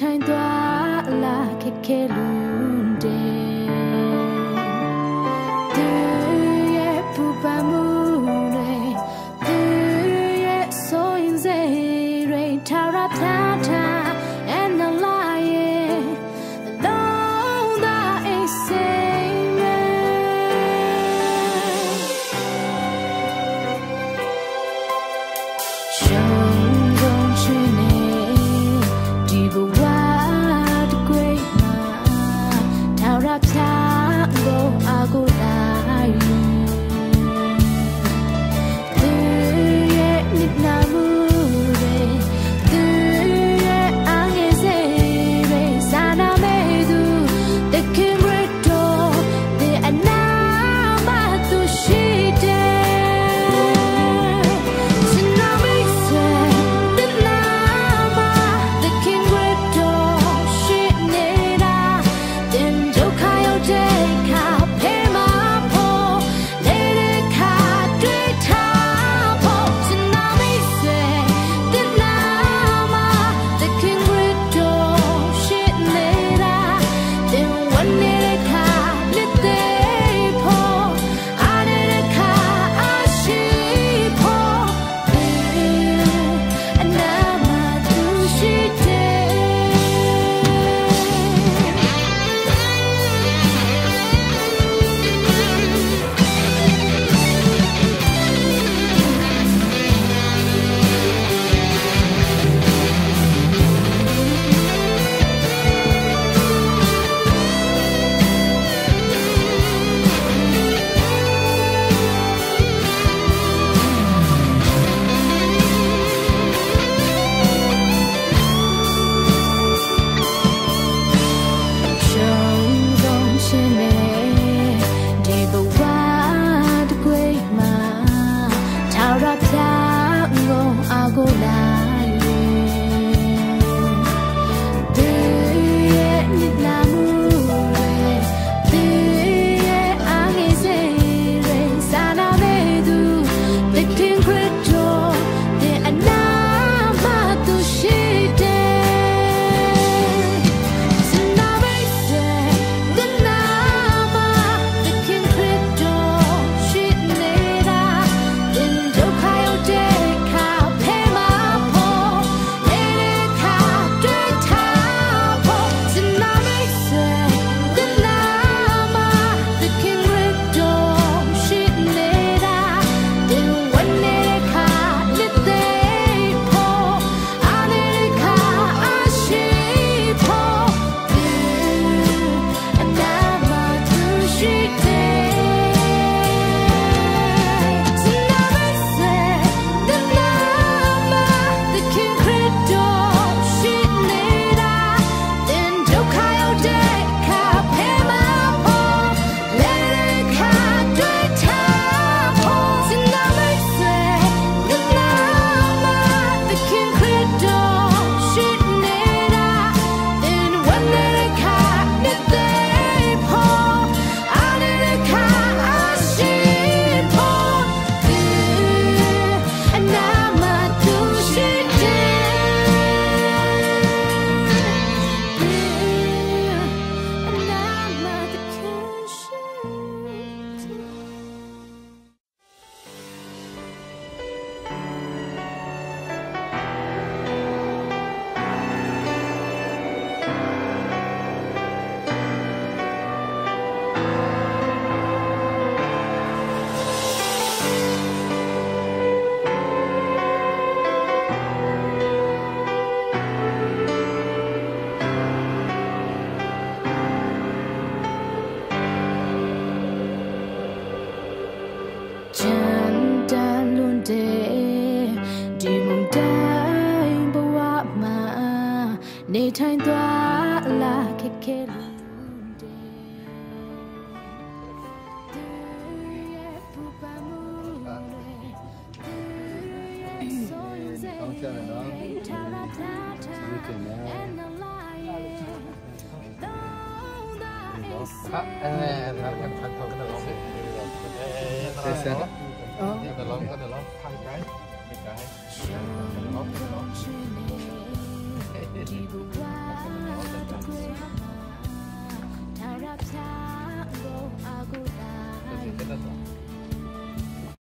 ထိုင်သွားလာခက်ခဲလို့ တယ်ဒီမုန်တိုင်းဘဝမှာနေထိုင်သွားလားခက်ခဲလား Ah, eh, eh, eh, eh, eh, eh, eh, Ờ. Thì ta lông, ta lông. Hai cái. Một cái. Hai long.